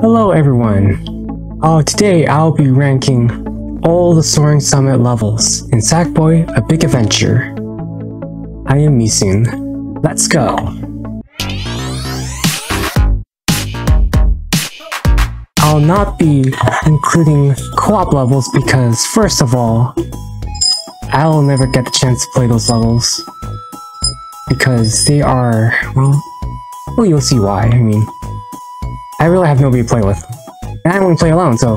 Hello everyone. Uh, today I'll be ranking all the Soaring Summit levels in Sackboy A Big Adventure. I am Mysun. Let's go! I'll not be including co-op levels because first of all, I'll never get the chance to play those levels. Because they are, well, well you'll see why, I mean, I really have nobody to play with. And going to play alone, so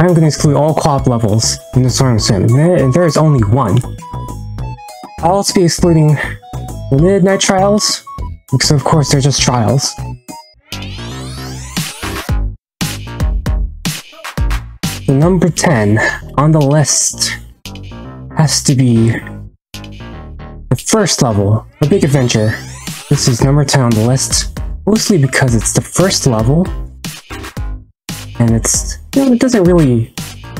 I'm going to exclude all co-op levels in the Soaring Sim, and there is only one. I'll also be excluding the Midnight Trials, because of course they're just trials. The number 10 on the list has to be the first level, A Big Adventure. This is number 10 on the list, mostly because it's the first level, and it's, you know, it doesn't really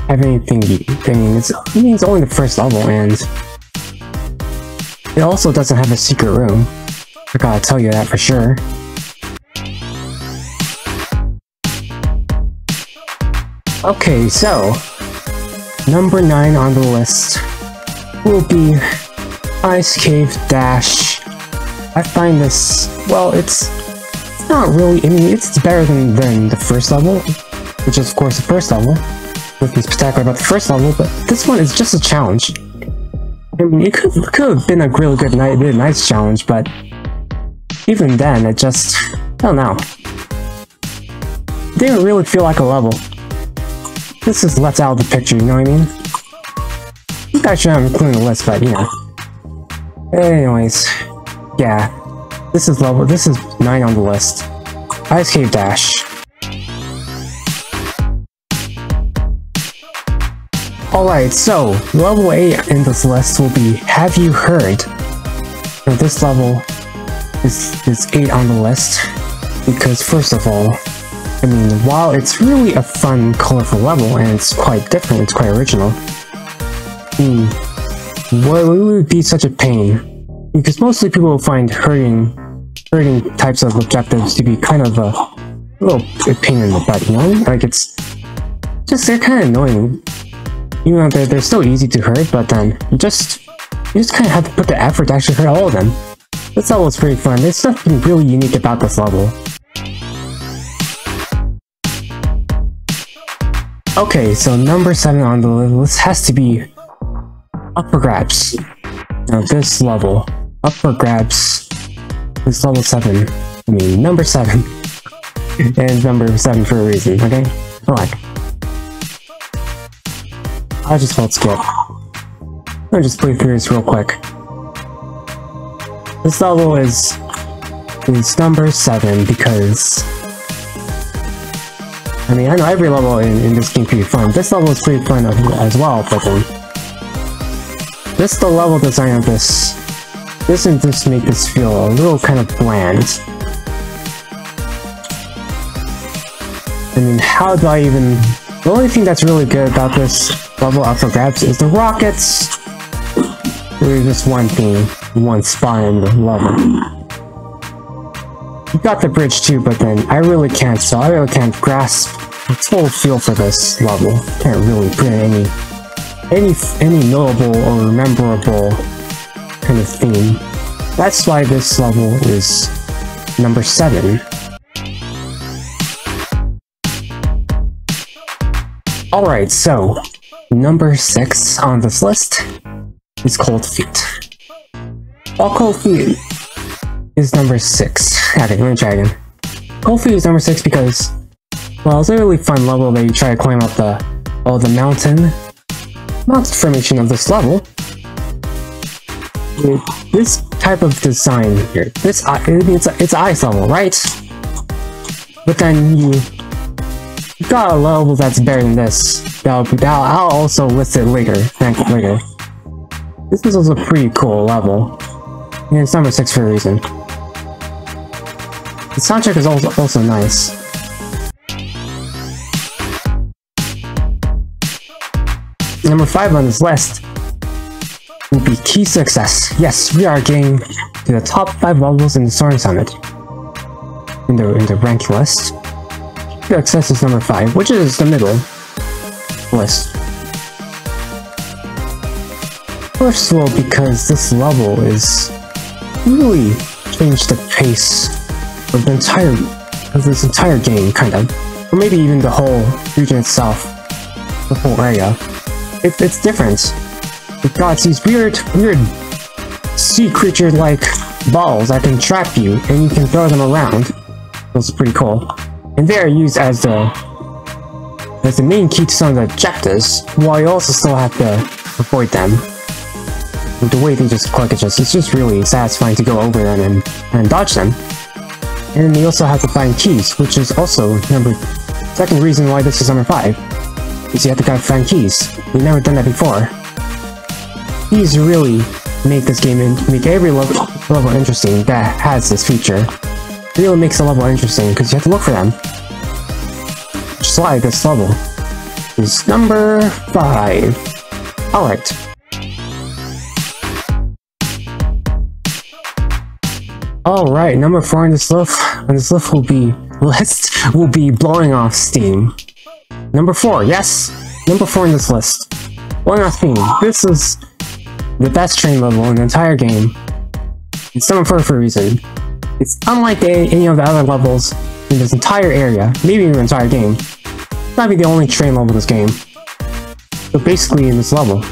have anything, I mean, it's, I mean, it's only the first level, and it also doesn't have a secret room. I gotta tell you that for sure. Okay, so, number 9 on the list will be Ice Cave Dash. I find this, well, it's, it's not really, I mean, it's better than, than the first level, which is of course the first level. Nothing spectacular about the first level, but this one is just a challenge. I mean, it could, could have been a really good, night, really nice challenge, but even then, it just, I don't know. It didn't really feel like a level. This is left out of the picture, you know what I mean? Actually, I'm including the list, but you know. Anyways, yeah. This is level, this is 9 on the list. Ice Cave Dash. Alright, so, level 8 in this list will be Have You Herd? Now this level is, is 8 on the list, because first of all, I mean, while it's really a fun, colorful level, and it's quite different, it's quite original, Hmm. Why would it be such a pain? Because mostly people will find hurting, hurting types of objectives to be kind of a, little pain in the butt, you know? Like it's just they're kind of annoying. You know, they're they're so easy to hurt, but then you just you just kind of have to put the effort to actually hurt all of them. This level is pretty fun. There's something really unique about this level. Okay, so number 7 on the list has to be Up for Grabs. Now this level, Up for Grabs, is level 7. I mean, number 7. and number 7 for a reason, okay? Alright. I just felt skip. I'll just play through this real quick. This level is is number 7 because I mean, I know every level in, in this game can be fun. This level is pretty fun as well, but. This the level design of this. Doesn't this make this feel a little kind of bland? I mean, how do I even... The only thing that's really good about this level up for grabs is the rockets! There's just one thing, one spot in the level. You got the bridge too, but then I really can't, so I really can't grasp the full feel for this level. Can't really put any, any, any notable or memorable kind of theme. That's why this level is number 7. Alright, so, number 6 on this list is Cold Feet. While Cold Feet is number 6. Okay, let me try again. Cold Feet is number 6 because, well, it's a really fun level that you try to climb up the, oh, the mountain, mountain formation of this level. This type of design here, this, uh, it's, a, it's ice level, right? But then you, you got a level that's better than this. That'll, that'll, I'll also list it later, later. This is also a pretty cool level. And it's number 6 for a reason. The soundtrack is also, also nice. Number 5 on this list Key Success. Yes, we are getting to the top 5 levels in the Soaring Summit. In the, in the rank list. Access is number 5, which is the middle list. First of all, because this level is really changed the pace of the entire of this entire game, kind of. Or maybe even the whole region itself. The whole area. It, it's different. Got these weird, weird sea creature-like balls that can trap you, and you can throw them around. Are pretty cool. And they're used as the as the main key to some of the objectives, while you also still have to avoid them. The way they just click, it just, it's just really satisfying to go over them and, and dodge them. And then you also have to find keys, which is also number second reason why this is number 5. Is you have to find keys. We've never done that before. Keys really make this game and make every level, level interesting that has this feature. It really makes the level interesting because you have to look for them. Is why this level is number 5. Alright. Alright, number 4 on this list, on this list will be, list will be blowing off steam. Number 4, yes! Number 4 on this list. Blowing off steam. This is the best train level in the entire game. It's number 4 for a reason. It's unlike any of the other levels in this entire area, maybe the entire game. It might be the only train level in this game. So basically in this level,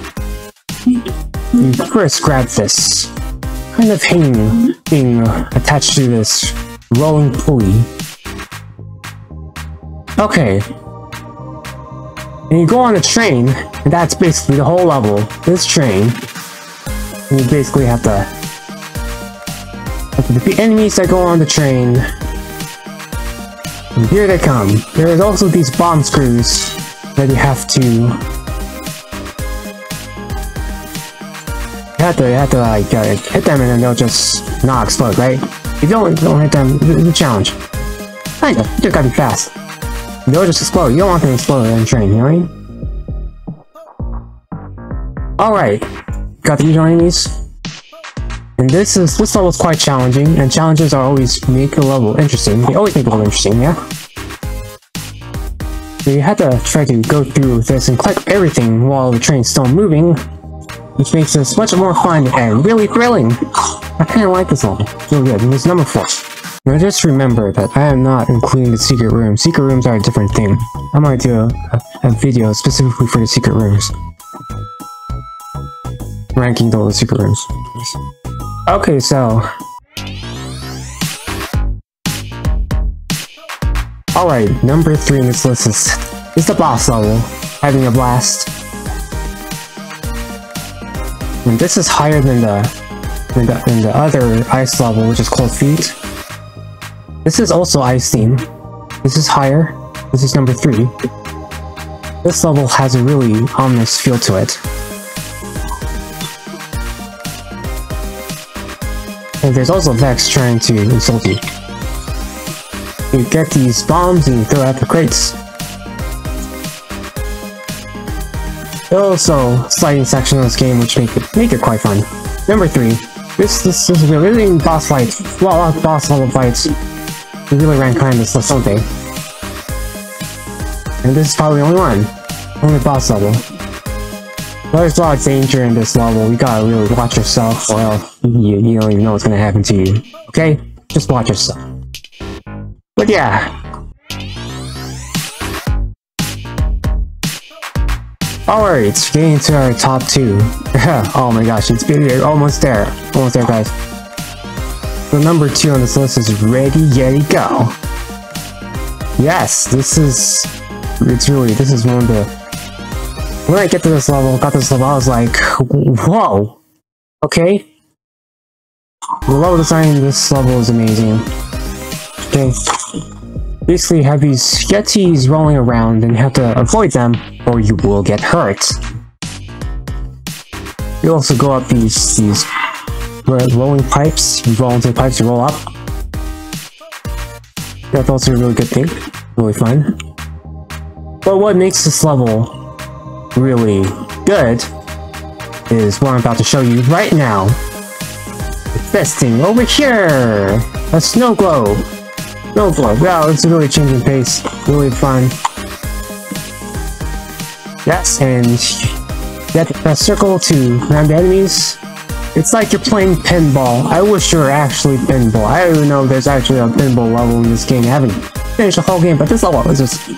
you first grab this kind of hanging thing uh, attached to this rolling pulley. Okay. And you go on a train, and that's basically the whole level. This train. You basically have to the enemies that go on the train. And here they come. There is also these bomb screws that you have to... You have to, you have to like, uh, hit them and then they'll just not explode, right? If you don't, don't hit them, it's a challenge. Kinda, you just gotta be fast. They'll just explode. You don't want them to explode on the train, you know what I mean? Alright. Got the usual enemies. And this is this level is quite challenging, and challenges are always make a level interesting. They always make a level interesting, yeah? So you have to try to go through this and collect everything while the train's still moving, which makes this much more fun and really thrilling. I kinda like this level. It's really good. And number 4. Now just remember that I am not including the secret rooms. Secret rooms are a different thing. I might do a, a video specifically for the secret rooms. Ranking those secret rooms. Okay, so... Alright, number three in this list is, is the boss level. Having a blast. And this is higher than the, than the, than the other ice level, which is Cold Feet. This is also Ice Theme. This is higher. This is number three. This level has a really ominous feel to it. And there's also Vex trying to insult you. You get these bombs and you throw out the crates. Also sliding section of this game which make it make it quite fun. Number three. This this, is really boss fights. Well, boss level fights. We really ran kind of list. And this is probably the only one. Only boss level. There's a lot of danger in this level. You gotta really watch yourself or else you, you don't even know what's gonna happen to you. Okay? Just watch yourself. But yeah. Alright, getting to our top two. oh my gosh, it's been almost there. Almost there, guys. The number two on this list is Ready, Yeti, Go. Yes, this is... It's really, this is one of the when I get to this level, got this level, I was like, whoa! Okay? The level design in this level is amazing. Okay. Basically, you have these Yetis rolling around and you have to avoid them or you will get hurt. You also go up these, these rolling pipes, you roll into the pipes, you roll up. That's also a really good thing, really fun. But what makes this level really good is what I'm about to show you right now. This thing over here! A snow globe! Snow globe, wow, it's really changing pace. Really fun. Yes, and to circle to round the enemies. It's like you're playing pinball. I wish you were actually pinball. I don't even know if there's actually a pinball level in this game. I haven't finished the whole game, but this level is just...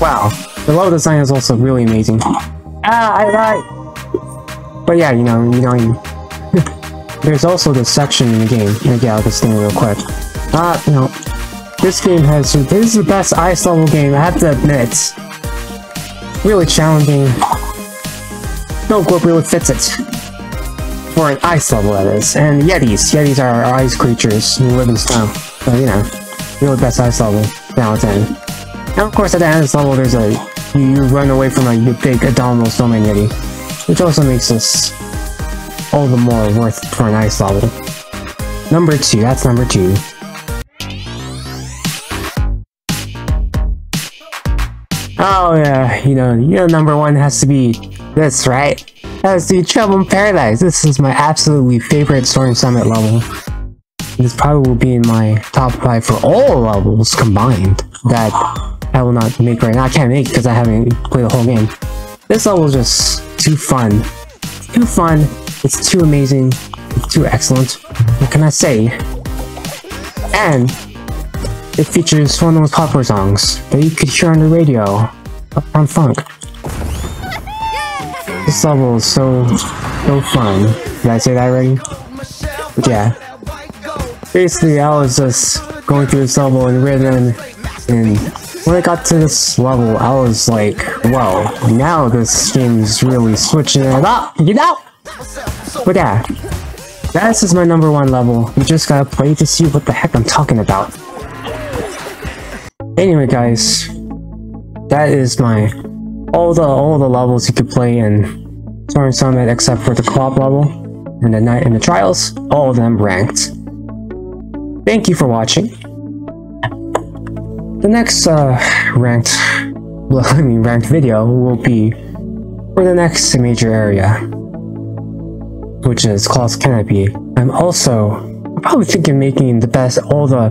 Wow. The level design is also really amazing. Ah, I died! But yeah, you know, you know, there's also this section in the game. Me get out this thing real quick. Ah, uh, you know, this game has... This is the best ice level game, I have to admit. Really challenging. No Globe really fits it for an ice level, that is. And Yetis. Yetis are, are ice creatures who live in snow. So, you know, really best ice level down 10. And of course, at the end of this level, there's a you, run away from a big abdominal snowman Yeti, which also makes this all the more worth for an ice level. Number two, that's number two. Oh yeah, you know, you know number one has to be this, right? That's the Trouble in Paradise. This is my absolutely favorite Soaring Summit level. This probably will be in my top 5 for all levels combined that I will not make right now. I can't make because I haven't played the whole game. This level is just too fun. Too fun. It's too amazing. It's too excellent. What can I say? And it features one of the most popular songs that you could hear on the radio on Funk. This level is so, so fun. Did I say that already? But yeah. Basically, I was just going through this level in rhythm, and when I got to this level, I was like, whoa, now this game is really switching it up, you know? But yeah, this is my number one level. You just gotta play to see what the heck I'm talking about. Anyway, guys, that is my all the all the levels you could play in Soaring Summit except for the co-op level and the night and the trials, all of them ranked. Thank you for watching. The next uh, ranked, well, I mean ranked video will be for the next major area, which is Colossal Canopy. I'm also probably thinking making the best, all the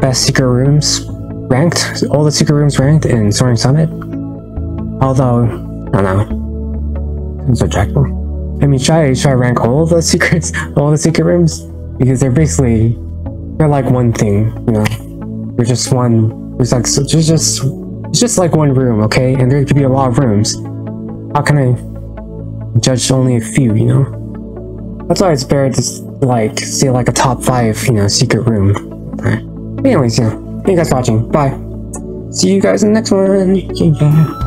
best secret rooms ranked, all the secret rooms ranked in Soaring Summit. Although, I don't know. Objective. I mean, should I, should I rank all the secrets, all the secret rooms, because they're basically they're like one thing, you know. They're just one. There's like so, just just it's just like one room, okay? And there could be a lot of rooms. How can I judge only a few, you know? That's why it's better to like say like a top five, you know, secret room. Right. Anyways, yeah. Thank you guys for watching. Bye. See you guys in the next one. Yeah.